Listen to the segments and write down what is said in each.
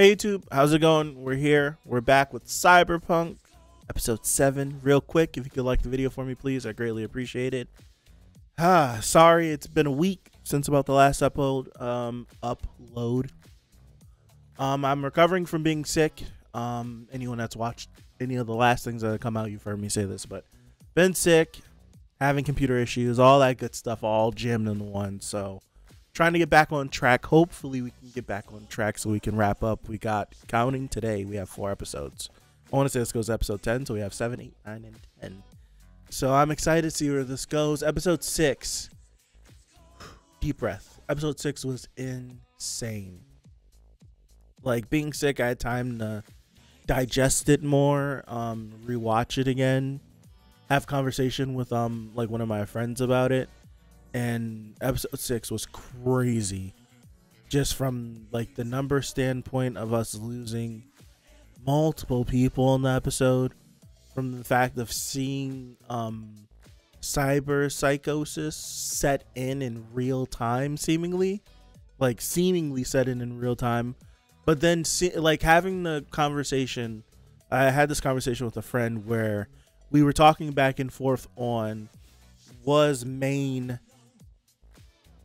Hey YouTube, how's it going? We're here. We're back with Cyberpunk episode 7. Real quick, if you could like the video for me, please. I greatly appreciate it. Ah, sorry, it's been a week since about the last upload. Um, upload. Um, I'm recovering from being sick. Um, anyone that's watched any of the last things that come out, you've heard me say this, but been sick, having computer issues, all that good stuff, all jammed into one. So, trying to get back on track. Hopefully, we can get back on track so we can wrap up. We got counting today. We have four episodes. I want to say this goes episode 10, so we have 7, 8, 9, and 10. So I'm excited to see where this goes. Episode 6. Deep breath. Episode 6 was insane. Like being sick, I had time to digest it more, um, rewatch it again, have conversation with um like one of my friends about it. And episode 6 was crazy. Just from like the number standpoint of us losing multiple people in the episode from the fact of seeing um cyber psychosis set in in real time seemingly like seemingly set in in real time but then see, like having the conversation i had this conversation with a friend where we were talking back and forth on was main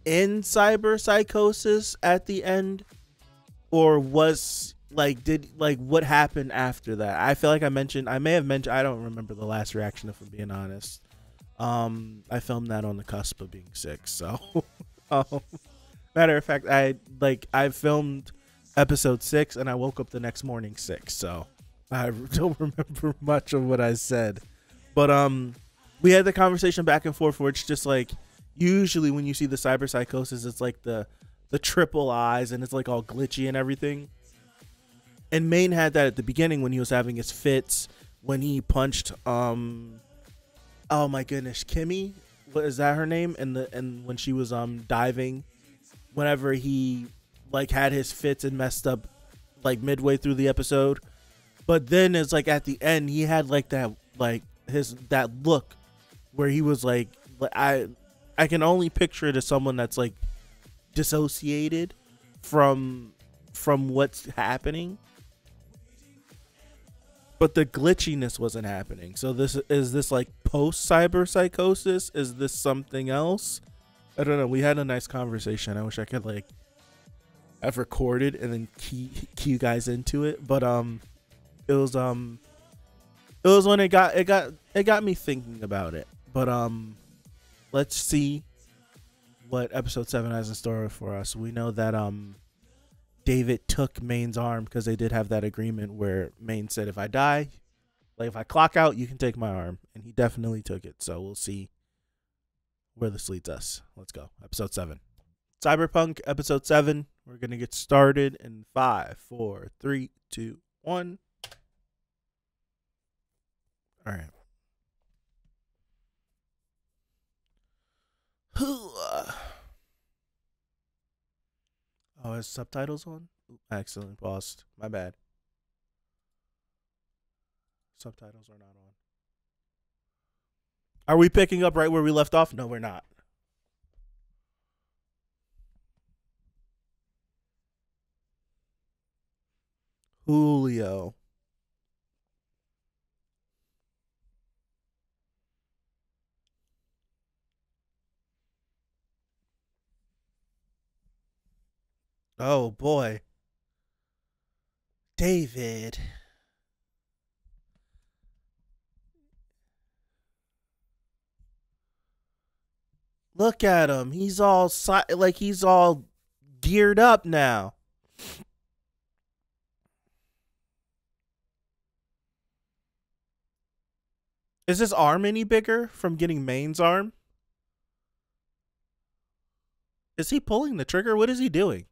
in cyber psychosis at the end? Or was like did like what happened after that? I feel like i mentioned i may have mentioned i don't remember the last reaction if i'm being honest. Um i filmed that on the cusp of being sick so um, matter of fact i like i filmed episode six and i woke up the next morning sick so i don't remember much of what i said. But um we had the conversation back and forth where it's just like usually when you see the cyber psychosis it's like the the triple eyes and it's like all glitchy and everything. And Maine had that at the beginning when he was having his fits when he punched um oh my goodness Kimmy what is that her name? And the and when she was um diving whenever he like had his fits and messed up like midway through the episode. But then it's like at the end he had like that like his that look where he was like I I can only picture it as someone that's like dissociated from from what's happening but the glitchiness wasn't happening. So this is this like post cyber psychosis? Is this something else? I don't know. We had a nice conversation. I wish I could like have recorded and then key key you guys into it. But um it was um it was when it got it got it got me thinking about it. But um let's see what episode seven has in store for us. We know that um David took Maine's arm because they did have that agreement where Maine said, if I die, like if I clock out, you can take my arm. And he definitely took it. So we'll see where this leads us. Let's go. Episode seven. Cyberpunk episode seven. We're to get started in five, four, three, two, one. All right. Oh, is subtitles on? Oop, I accidentally paused. My bad. Subtitles are not on. Are we picking up right where we left off? No, we're not. Julio. Oh boy. David. Look at him. He's all si- like he's all geared up now. Is his arm any bigger from getting Maine's arm? Is he pulling the trigger? What is he doing?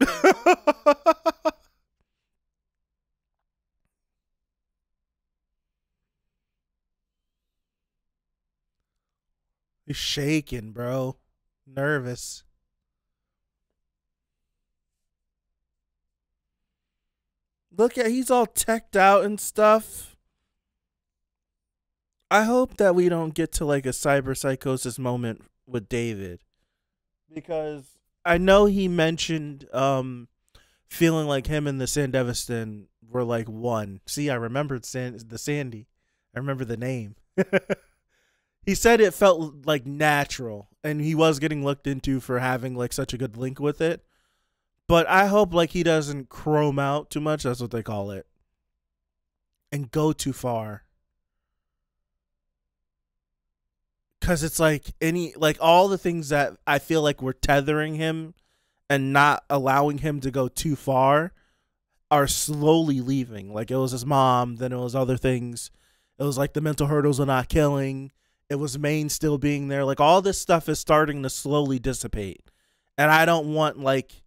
He's shaking, bro. Nervous. Look at he's all teched out and stuff. I hope that we don't get to like a cyber psychosis moment with David. Because I know he mentioned um feeling like him and the Sandevistan were like one. See, I remembered San- the Sandy. I remember the name. he said it felt like natural and he was getting looked into for having like such a good link with it. But I hope like he doesn't chrome out too much, that's what they call it. And go too far. Cuz it's like any like all the things that I feel like we're tethering him and not allowing him to go too far are slowly leaving. Like it was his mom, then it was other things. It was like the mental hurdles of not killing. It was Maine still being there. Like all this stuff is starting to slowly dissipate. And I don't want like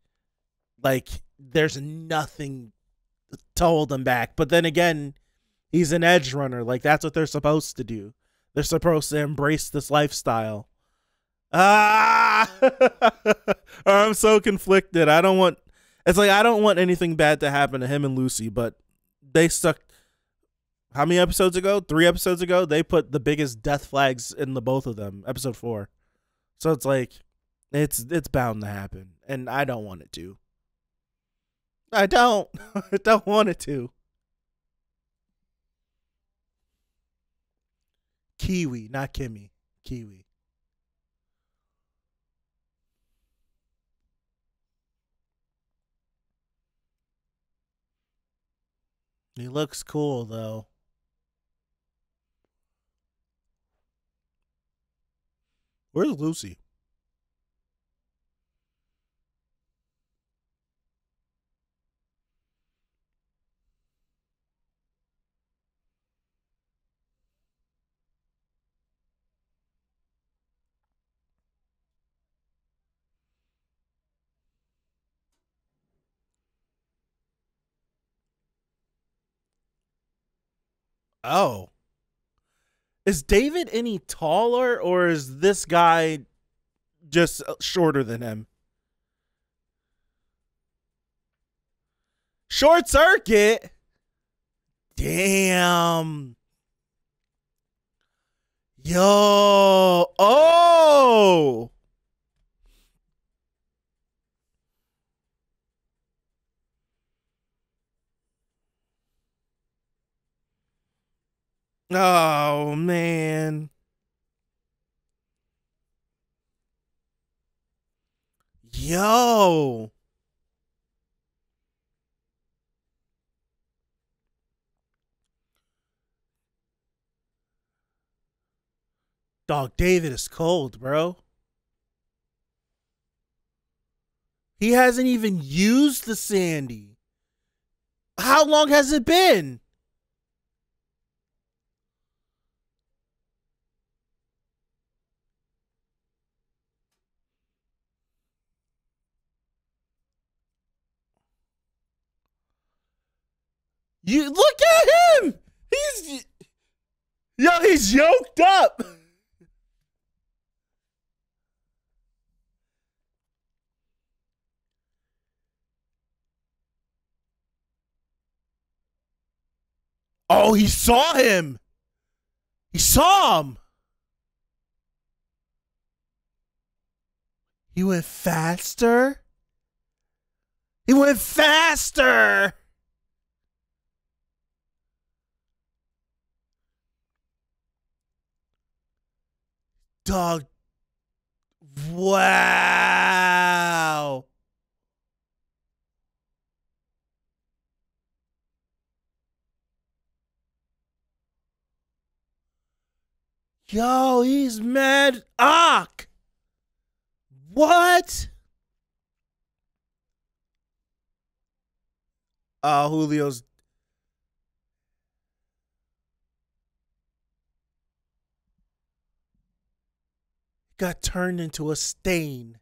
like there's nothing to hold him back. But then again, he's an edge runner. Like that's what they're supposed to do. They're supposed to embrace this lifestyle. Ah, I'm so conflicted. I don't want. It's like I don't want anything bad to happen to him and Lucy, but they stuck. How many episodes ago? Three episodes ago, they put the biggest death flags in the both of them. Episode four. So it's like, it's it's bound to happen, and I don't want it to. I don't. I don't want it to. Kiwi, not Kimmy. Kiwi. He looks cool though. Where's Lucy? Oh. Is David any taller or is this guy just uh, shorter than him? Short circuit. Damn. Yo. Oh. Oh man. Yo. Dog David is cold, bro. He hasn't even used the Sandy. How long has it been? You look at him. He's yo, he's yoked up. Oh, he saw him. He saw him. He went faster. He went faster. Dog. Wow. Yo, he's mad. Ock. What? Uh, Julio's got turned into a stain.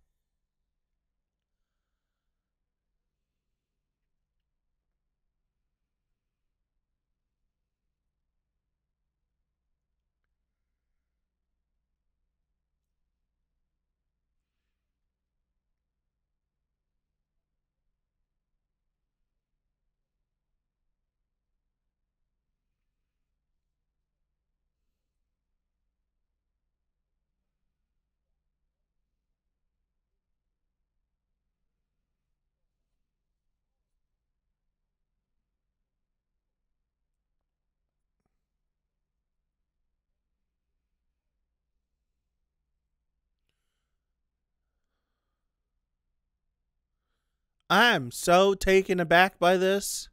I'm so taken aback by this.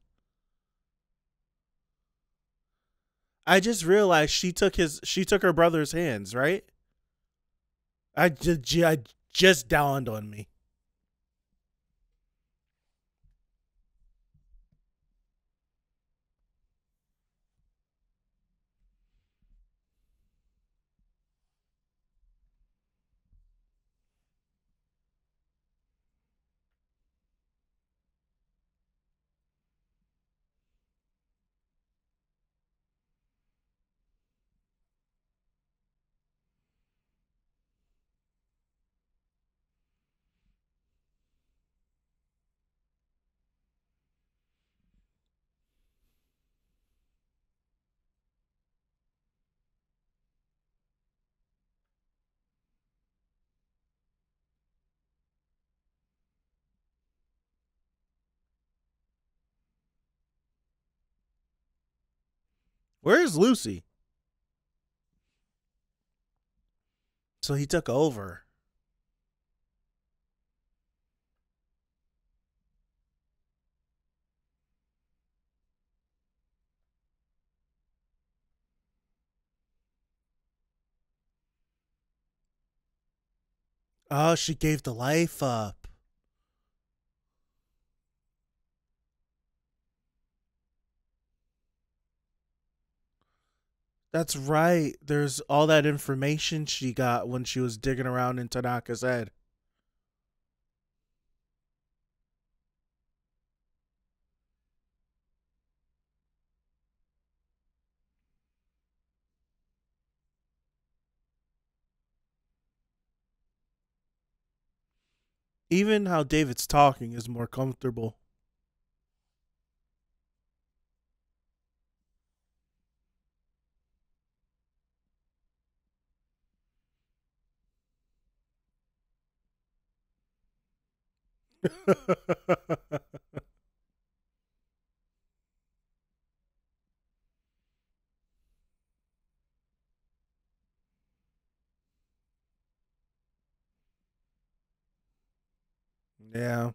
I just realized she took his she took her brother's hands, right? I just I just dawned on me. Where's Lucy? So he took over. Oh, she gave the life up. That's right. There's all that information she got when she was digging around in Tanaka's head. Even how David's talking is more comfortable. yeah.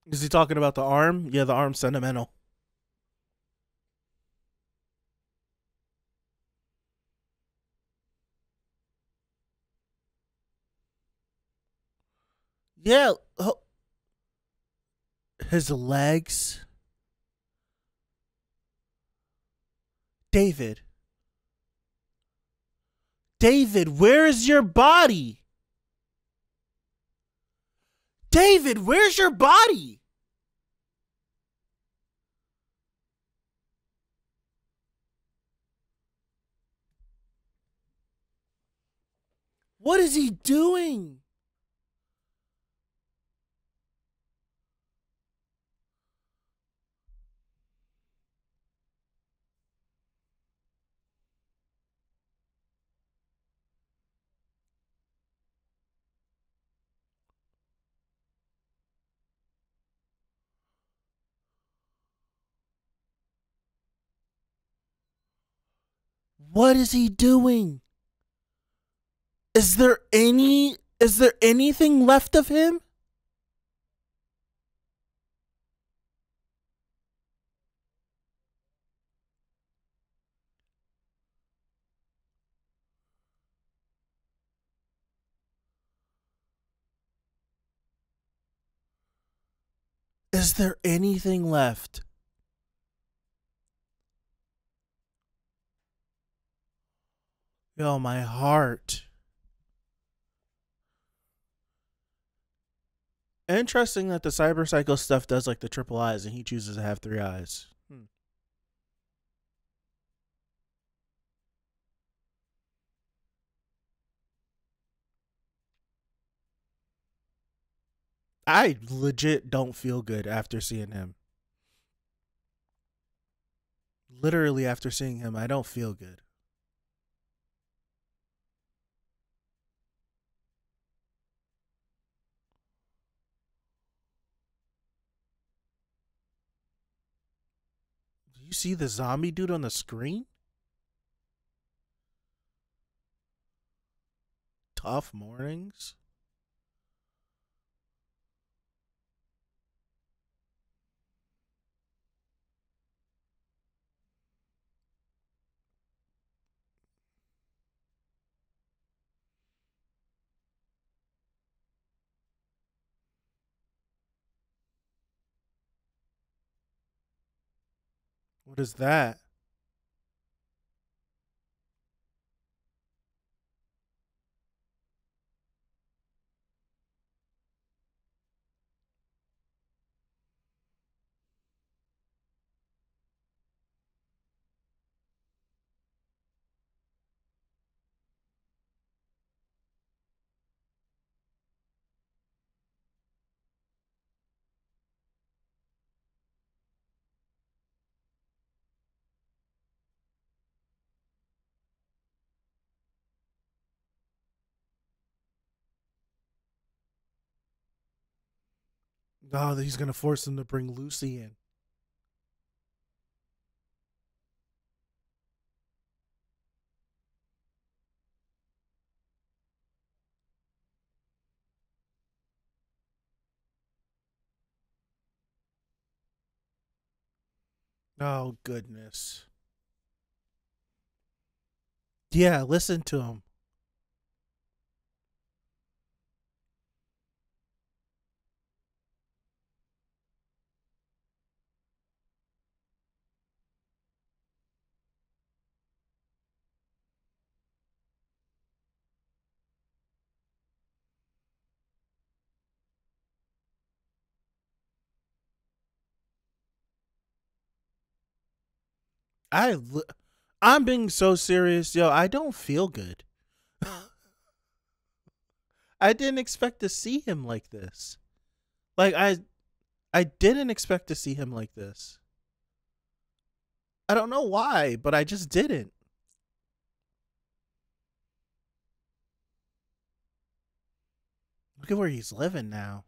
Is he talking about the arm? Yeah, the arm's sentimental. Yeah, his legs. David. David, where is your body? David, where's your body? What is he doing? What is he doing? Is there any is there anything left of him? Is there anything left? Yo, my heart. Interesting that the Cyber Psycho stuff does like the triple eyes, and he chooses to have three eyes. Hmm. I legit don't feel good after seeing him. Literally, after seeing him, I don't feel good. You see the zombie dude on the screen? Tough mornings. What is that? Oh, he's gonna force him to bring Lucy in. Oh goodness. Yeah, listen to him. I I'm being so serious, yo. I don't feel good. I didn't expect to see him like this. Like I I didn't expect to see him like this. I don't know why, but I just didn't. Look at where he's living now.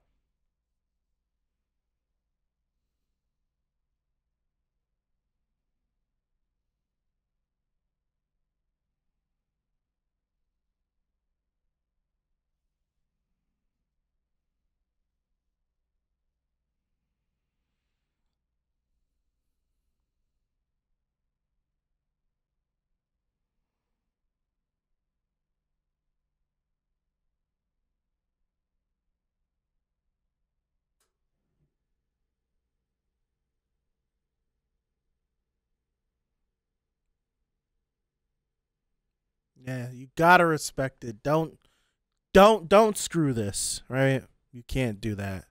Yeah, you gotta respect it. Don't, don't, don't screw this. Right? You can't do that.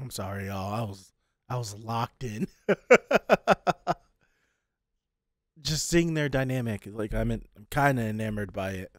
I'm sorry, y'all. I was I was locked in. Just seeing their dynamic, like I'm, I'm kind of enamored by it.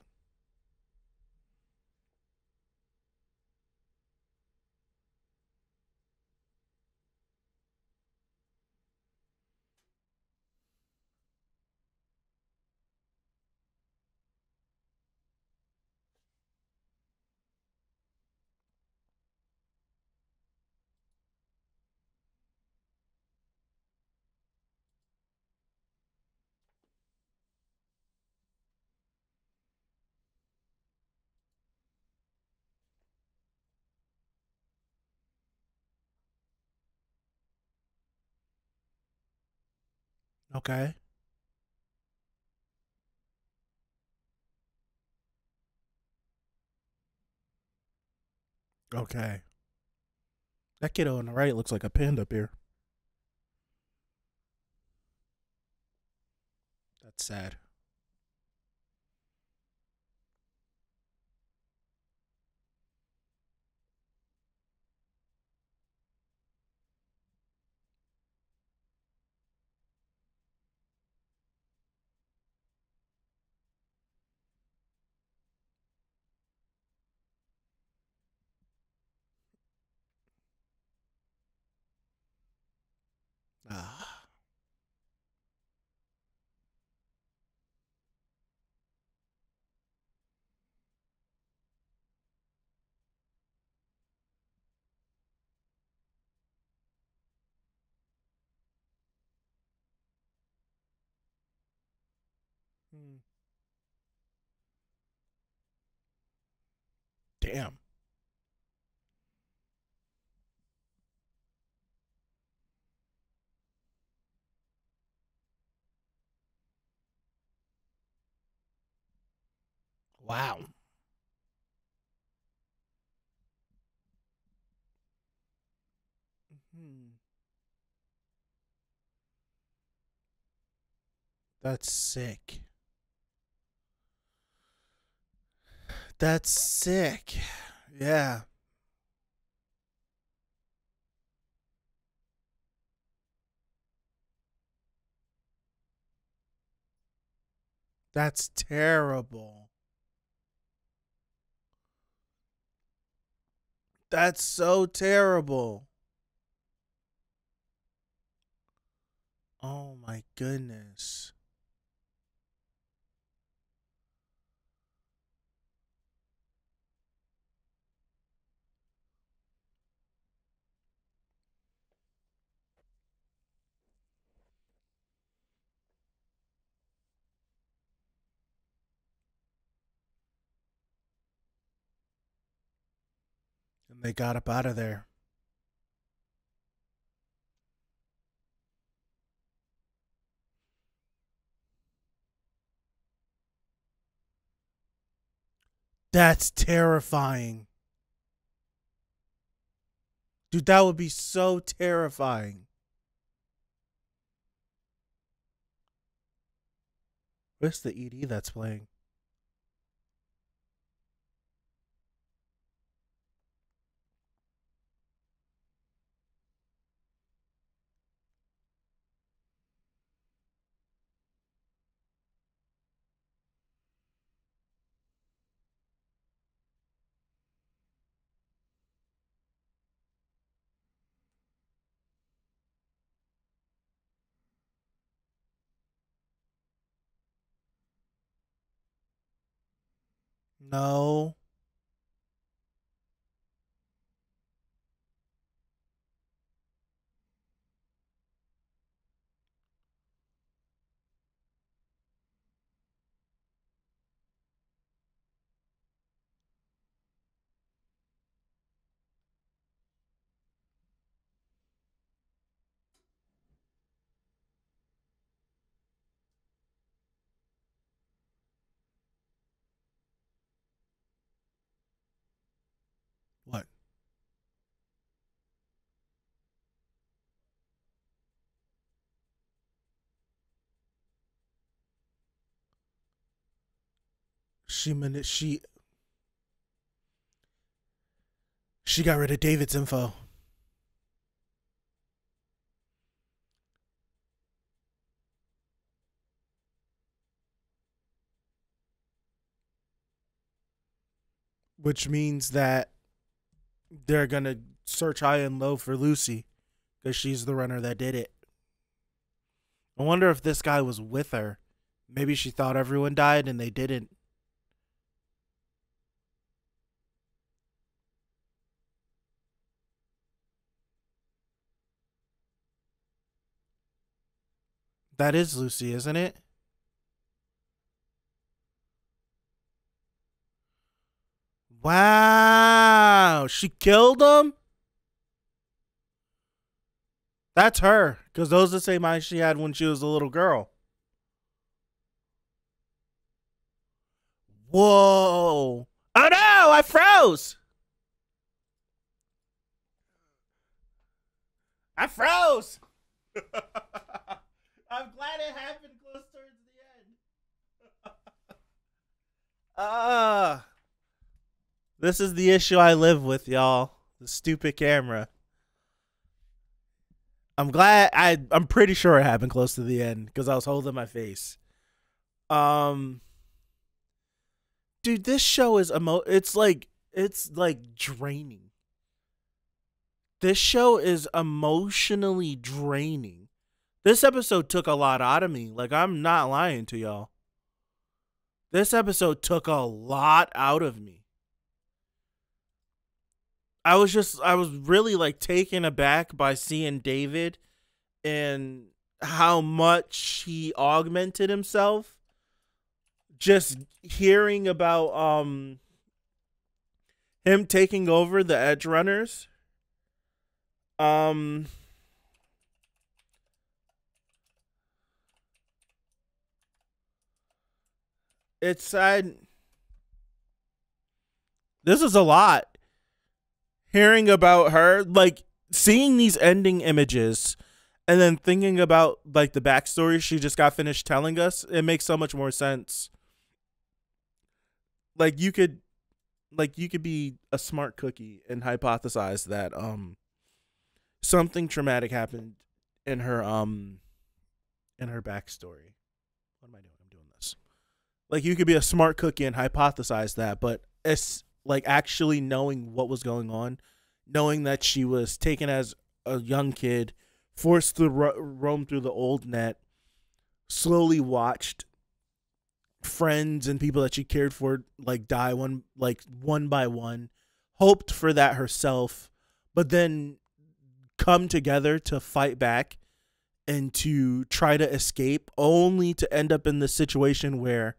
Okay. Okay. That kiddo on the right looks like a panda bear. That's sad. Ah. Damn. Wow. Hmm. That's sick. That's sick. Yeah. That's terrible. That's so terrible. Oh my goodness. And they got up out of there. That's terrifying. Dude, that would be so terrifying. Where's the ED that's playing? No. What? She mani- she she got rid of David's info. Which means that they're gonna search high and low for Lucy because she's the runner that did it. I wonder if this guy was with her. Maybe she thought everyone died and they didn't. That is Lucy, isn't it? Wow, she killed him? That's her, because those are the same eyes she had when she was a little girl. Whoa. Oh no, I froze. I froze. I'm glad it happened close towards the end. Ah. uh, this is the issue I live with, y'all. The stupid camera. I'm glad I I'm pretty sure it happened close to the end because I was holding my face. Um Dude, this show is emo it's like it's like draining. This show is emotionally draining. This episode took a lot out of me. Like I'm not lying to y'all. This episode took a lot out of me. I was just I was really like taken aback by seeing David and how much he augmented himself. Just hearing about um him taking over the edge runners. Um it's sad. This is a lot hearing about her, like seeing these ending images and then thinking about like the backstory she just got finished telling us, it makes so much more sense. Like you could like you could be a smart cookie and hypothesize that um something traumatic happened in her um in her backstory. What am I doing? I'm doing this. Like you could be a smart cookie and hypothesize that, but it's like actually knowing what was going on, knowing that she was taken as a young kid, forced to ro- roam through the old net, slowly watched friends and people that she cared for like die one like one by one, hoped for that herself, but then come together to fight back and to try to escape only to end up in the situation where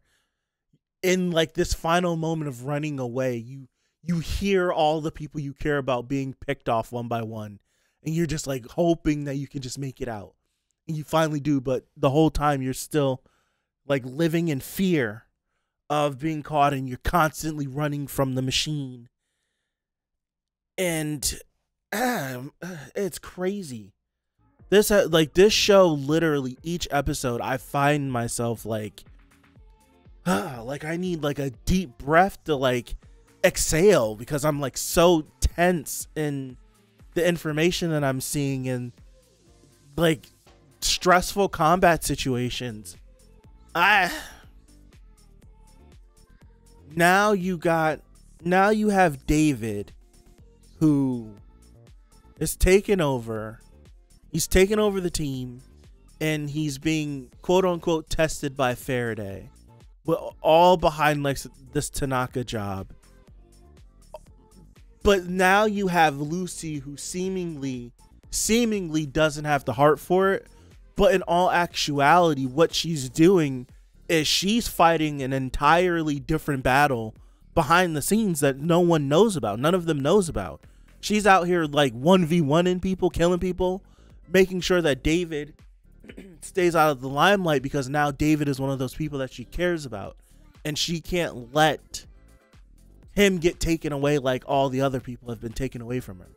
in like this final moment of running away, you you hear all the people you care about being picked off one by one, and you're just like hoping that you can just make it out. And you finally do, but the whole time you're still like living in fear of being caught and you're constantly running from the machine. And um, it's crazy. This like this show literally each episode I find myself like like I need like a deep breath to like exhale because I'm like so tense in the information that I'm seeing in like stressful combat situations. I now you got now you have David who is taken over. He's taken over the team and he's being quote unquote tested by Faraday all behind like this Tanaka job. But now you have Lucy who seemingly seemingly doesn't have the heart for it, but in all actuality what she's doing is she's fighting an entirely different battle behind the scenes that no one knows about. None of them knows about. She's out here like 1v1 in people, killing people, making sure that David stays out of the limelight because now David is one of those people that she cares about. And she can't let him get taken away like all the other people have been taken away from her.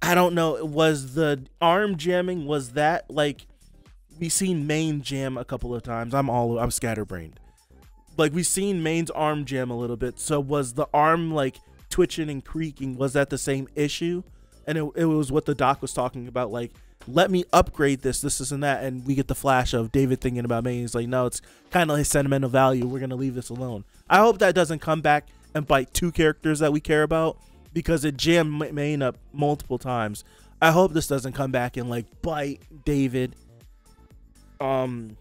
I don't know. Was the arm jamming, was that like we seen Maine jam a couple of times? I'm all I'm scatterbrained. Like we seen Maine's arm jam a little bit. So was the arm like twitching and creaking? Was that the same issue? And it, it was what the doc was talking about, like let me upgrade this, this, this, and that. And we get the flash of David thinking about me. He's like, no, it's kind of his sentimental value. We're going to leave this alone. I hope that doesn't come back and bite two characters that we care about because it jammed Maine up multiple times. I hope this doesn't come back and like bite David um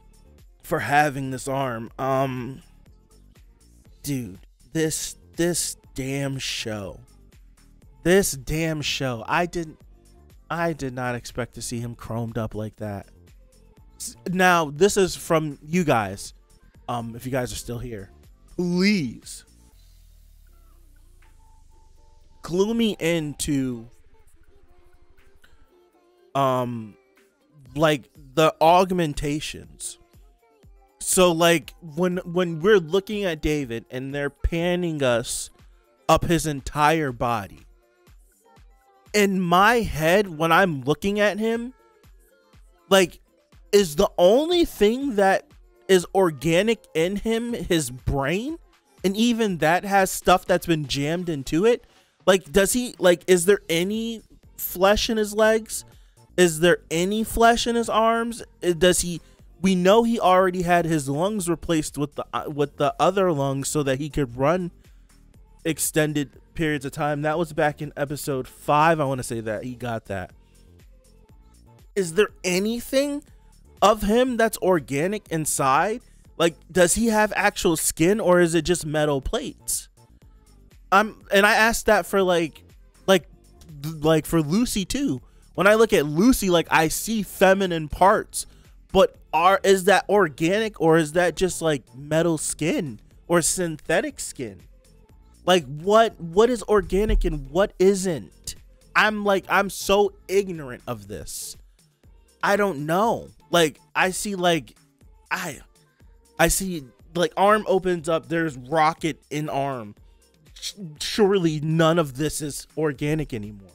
for having this arm. Um dude, this this damn show. This damn show. I didn't I did not expect to see him chromed up like that. Now, this is from you guys. Um, if you guys are still here, please clue me into um like the augmentations. So like when when we're looking at David and they're panning us up his entire body. In my head when I'm looking at him like is the only thing that is organic in him his brain and even that has stuff that's been jammed into it like does he like is there any flesh in his legs? Is there any flesh in his arms? Uh, does he we know he already had his lungs replaced with the uh, with the other lungs so that he could run extended periods of time that was back in episode 5 i want to say that he got that is there anything of him that's organic inside? Like, does he have actual skin or is it just metal plates? I'm and I asked that for like, like, like for Lucy too. When I look at Lucy, like I see feminine parts, but are is that organic or is that just like metal skin or synthetic skin? Like what what is organic and what isn't? I'm like I'm so ignorant of this. I don't know. Like I see like I I see like arm opens up, there's rocket in arm. Surely none of this is organic anymore.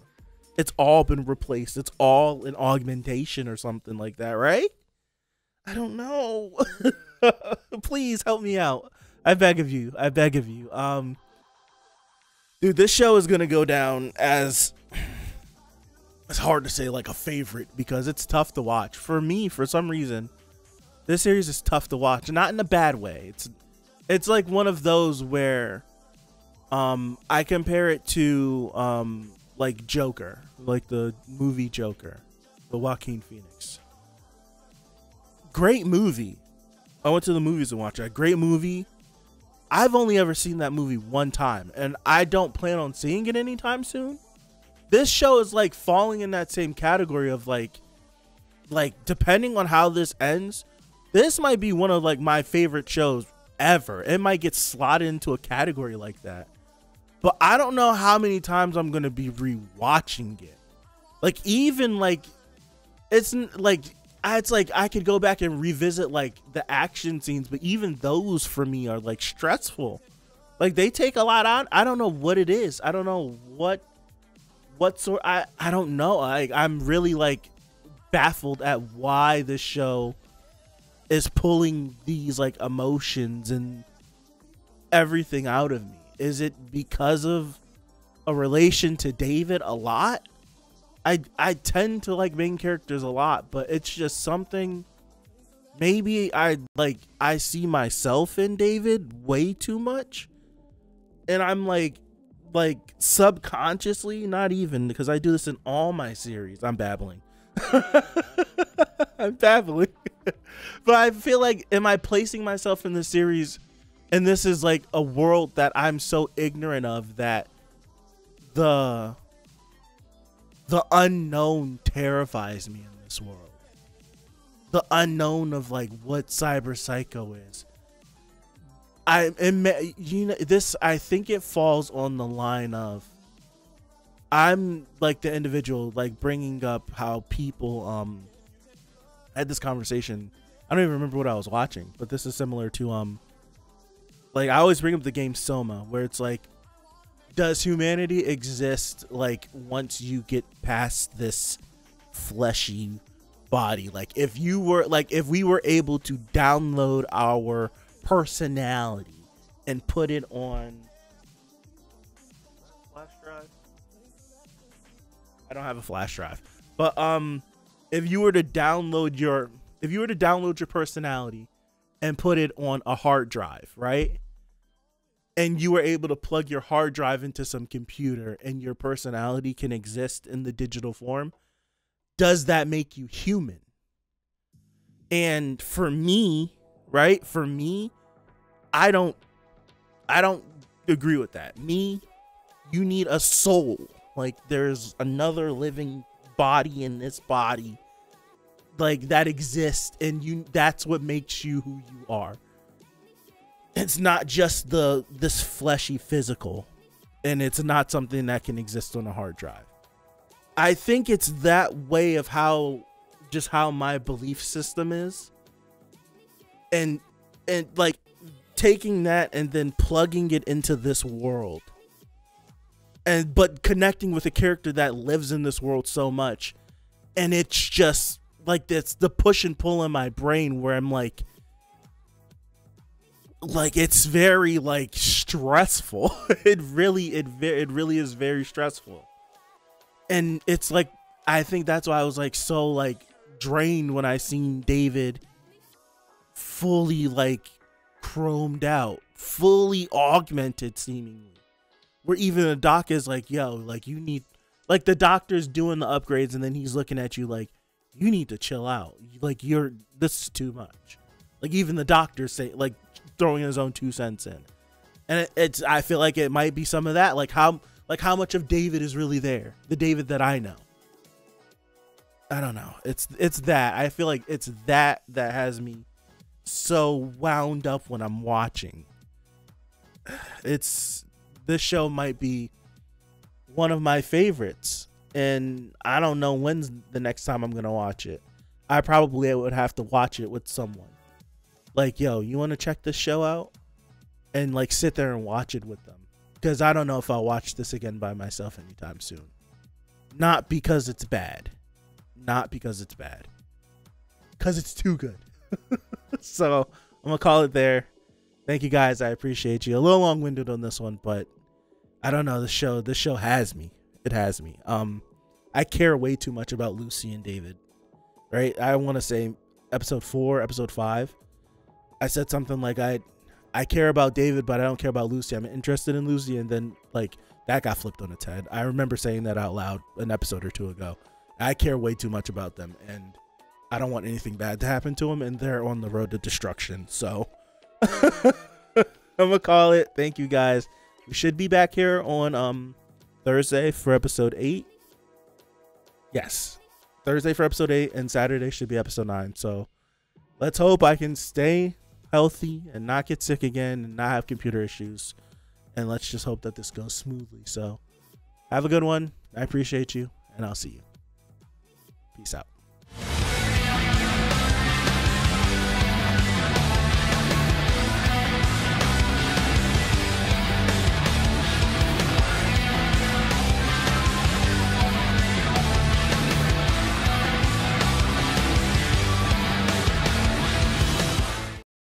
It's all been replaced. It's all an augmentation or something like that, right? I don't know. Please help me out. I beg of you. I beg of you. Um dude, this show is to go down as it's hard to say like a favorite because it's tough to watch. For me, for some reason, this series is tough to watch. Not in a bad way. It's it's like one of those where um I compare it to um like Joker, like the movie Joker, the Joaquin Phoenix. Great movie. I went to the movies to watch it. Great movie. I've only ever seen that movie one time, and I don't plan on seeing it anytime soon. This show is like falling in that same category of like like depending on how this ends this might be one of like my favorite shows ever. It might get slotted into a category like that. But i don't know how many times i'm gonna be rewatching it. Like even like it's like it's like i could go back and revisit like the action scenes but even those for me are like stressful like they take a lot out i don't know what it is i don't know what what sort I I don't know. I I'm really like baffled at why this show is pulling these like emotions and everything out of me. Is it because of a relation to David a lot? I I tend to like main characters a lot, but it's just something maybe I like I see myself in David way too much. And I'm like like subconsciously, not even because I do this in all my series. I'm babbling. I'm babbling. but I feel like am I placing myself in the series and this is like a world that I'm so ignorant of that the the unknown terrifies me in this world. The unknown of like what cyber psycho is I you know this I think it falls on the line of I'm like the individual like bringing up how people um had this conversation. I don't even remember what I was watching, but this is similar to um like I always bring up the game Soma where it's like does humanity exist like once you get past this fleshy body? Like if you were like if we were able to download our personality and put it on flash drive. I don't have a flash drive. But um if you were to download your if you were to download your personality and put it on a hard drive, right? And you were able to plug your hard drive into some computer and your personality can exist in the digital form, does that make you human? And for me, right? For me, I don't I don't agree with that. Me, you need a soul. Like there's another living body in this body like that exists and you that's what makes you who you are. It's not just the this fleshy physical and it's not something that can exist on a hard drive. I think it's that way of how just how my belief system is. And and like taking that and then plugging it into this world. And but connecting with a character that lives in this world so much. And it's just like that's the push and pull in my brain where I'm like like it's very like stressful. it really it it really is very stressful. And it's like I think that's why I was like so like drained when I seen David fully like chromed out, fully augmented seemingly. Where even the doc is like, yo, like you need like the doctor's doing the upgrades and then he's looking at you like, you need to chill out. Like you're this is too much. Like even the doctor say like throwing his own two cents in. And it, it's I feel like it might be some of that. Like how like how much of David is really there? The David that I know. I don't know. It's it's that. I feel like it's that that has me so wound up when I'm watching. It's this show might be one of my favorites and I don't know when's the next time I'm going to watch it. I probably would have to watch it with someone. Like, yo, you want to check this show out? And like sit there and watch it with them. Because I don't know if I'll watch this again by myself anytime soon. Not because it's bad. Not because it's bad. Because it's too good. so I'm going to call it there. Thank you guys. I appreciate you. A little long winded on this one, but I don't know. The show, this show has me. It has me. Um, I care way too much about Lucy and David. Right? I want to say episode four, episode five. I said something like I, I care about David, but I don't care about Lucy. I'm interested in Lucy, and then like that got flipped on its head. I remember saying that out loud an episode or two ago. I care way too much about them, and I don't want anything bad to happen to them, and they're on the road to destruction. So I'm gonna call it. Thank you guys. We should be back here on um Thursday for episode eight. Yes, Thursday for episode eight, and Saturday should be episode nine. So let's hope I can stay healthy and not get sick again and not have computer issues. And let's just hope that this goes smoothly. So have a good one. I appreciate you, and I'll see you. Peace out.